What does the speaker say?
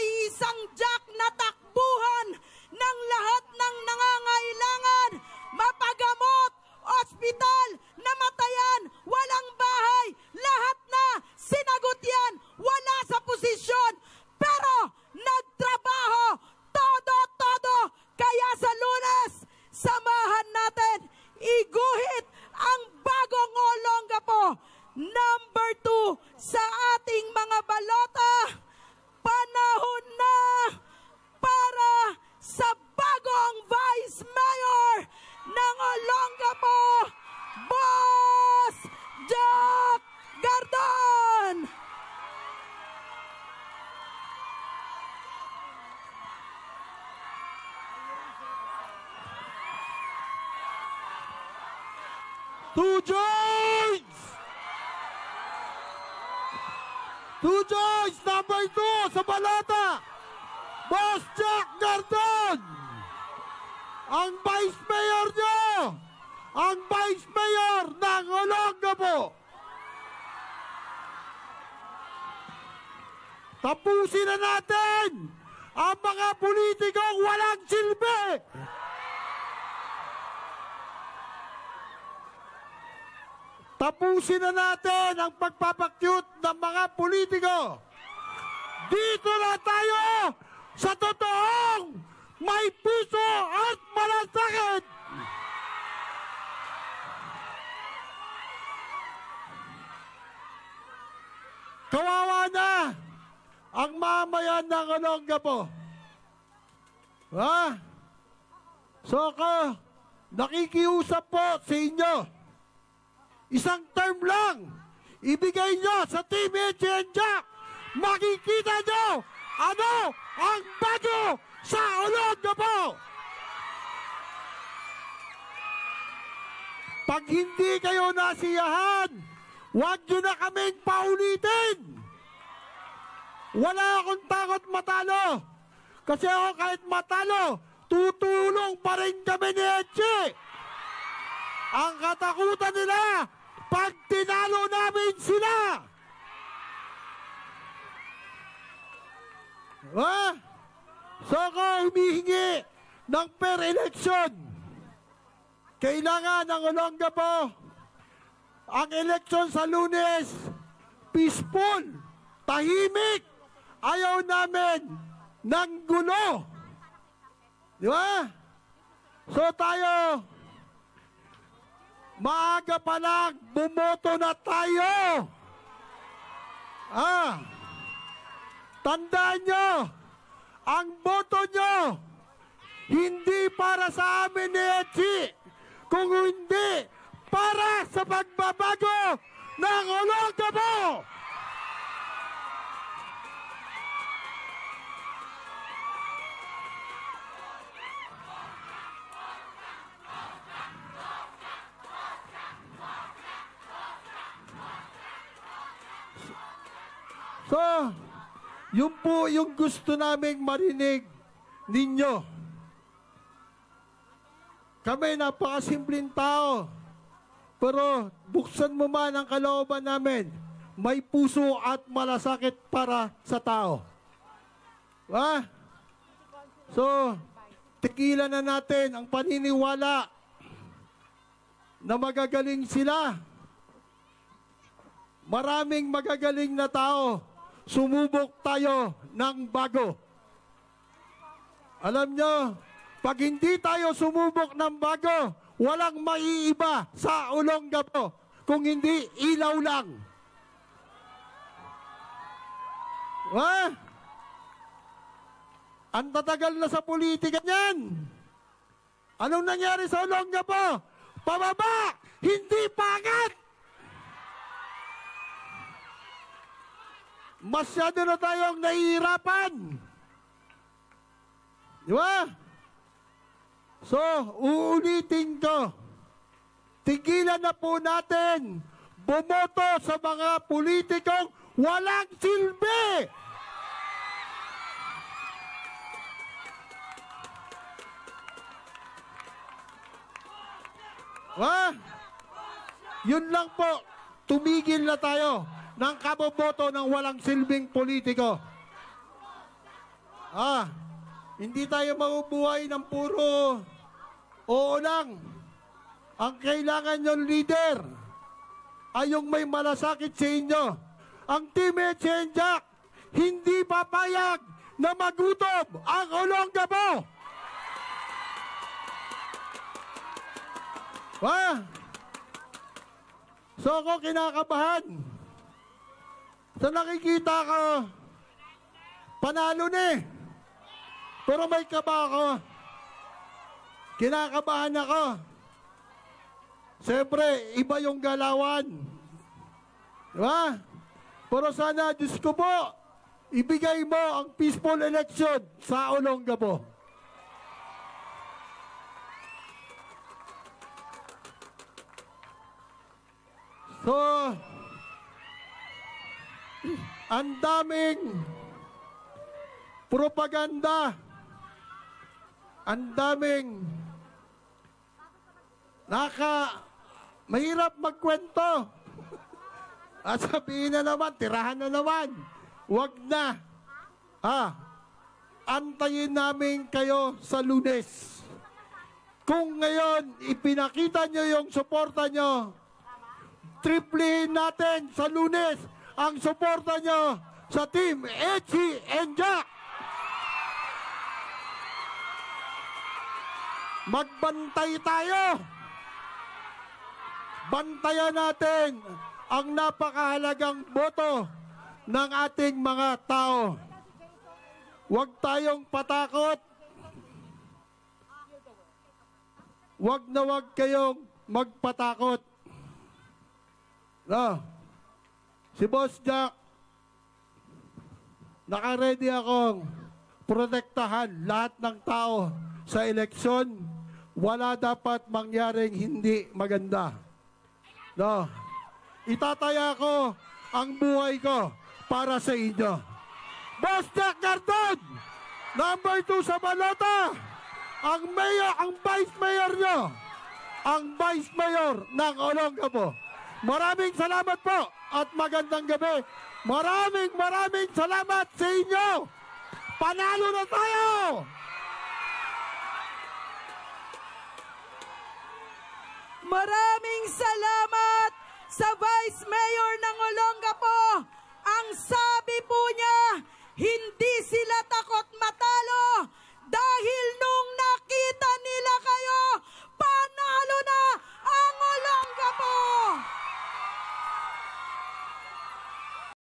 isang jack na takbuhan ng lahat ng nangangailangan, mapagamot, ospital, namatayan, walang Two joints! Two joints! Number two sa balata! Boss Jack Gardon! Ang Vice Mayor nyo! Ang Vice Mayor ng Olongapo! Tapusin na natin ang mga politikong walang silbi! Tapusin na natin ang pagpapakyut ng mga politiko. Dito na tayo sa totoong may puso at malasakit. Kawawa na ang mamayan ng Olongapo. Ha? So ako, nakikiusap po sa inyo. Isang term lang. Ibigay nyo sa Team Etienne Jack. Makikita nyo ano ang bago sa Olongapo. Pag hindi kayo nasiyahan, huwag nyo na kaming paulitin. Wala akong takot matalo. Kasi ako kahit matalo, tutulong pa rin kami ni Etche. Ang katakutan nila, tinalo namin sila. Ha? So ako humihingi ng per election. Kailangan ng Olongapo ang eleksyon sa lunes, peaceful, tahimik, ayaw namin ng gulo. Di ba? So tayo, maaga pa lang, bumoto na tayo. Ah, tandaan nyo, ang boto nyo, hindi para sa amin ni Etsi, kung hindi para sa pagbabago ng Olongapo. So, yun po yung gusto naming marinig ninyo. Kami napakasimpleng tao. Pero buksan mo man ang kalooban namin, may puso at malasakit para sa tao. Ha? So, tigilan na natin ang paniniwala na magagaling sila. Maraming magagaling na tao. Sumubok tayo ng bago. Alam nyo, pag hindi tayo sumubok ng bago, walang maiiba sa Olongapo kung hindi ilaw lang. Ha? Ang tatagal na sa politika niyan. Anong nangyari sa Olongapo? Pababa! Hindi pangat! Masyado na tayong nahihirapan. Di ba? So, uulitin ko. Tigilan na po natin bumoto sa mga politikong walang silbi. Ha? Yun lang po. Tumigil na tayo ng kaboboto ng walang silbing politiko. Ah, hindi tayo mabubuhay ng puro oo lang. Ang kailangan yung leader ay yung may malasakit sa inyo. Ang Team Jack, hindi papayag na magutom ang Olongapo. Ha? So ako kinakabahan. Sa nakikita ko, panalo na eh. Pero may kaba ako. Kinakabahan ako. Siyempre, iba yung galawan. Di ba? Pero sana, Diyos ko po, ibigay mo ang peaceful election sa Olongapo. So, ang daming propaganda, ang daming naka, mahirap magkwento. At sabihin na naman, tirahan na naman. Huwag na. Ah, antayin namin kayo sa lunes. Kung ngayon ipinakita nyo yung suporta nyo, triplihin natin sa lunes ang suporta nyo sa team Echi and Jack. Magbantay tayo. Bantayan natin ang napakahalagang boto ng ating mga tao. Huwag tayong patakot. Huwag na huwag kayong magpatakot. No. Si Boss Jack, naka-ready akong protektahan lahat ng tao sa eleksyon. Wala dapat mangyaring hindi maganda. No. Itataya ko ang buhay ko para sa inyo. Boss Jack Gardon, number 2 sa balota. Ang mayor, ang vice mayor nyo, ang vice mayor ng Olongapo. Maraming salamat po at magandang gabi. Maraming maraming salamat sa inyo. Panalo na tayo! Maraming salamat sa Vice Mayor ng Olongapo.